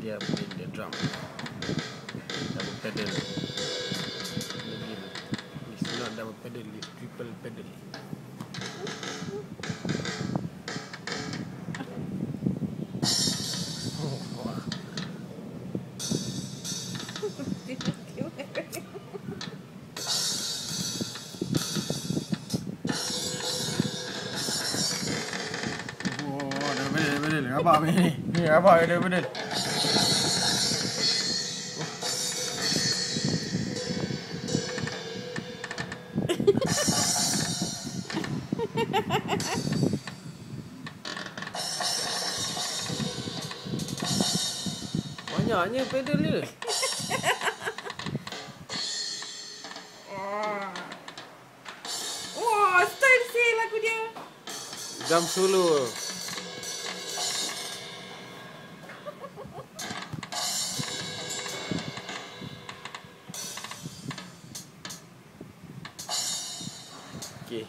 dia main the drum double pedal. It's not double pedal it's triple pedal. Wah. Oh, double pedal, double Banyaknya pedal dia. Wah, style sih lagu dia. Drum solo. Okay.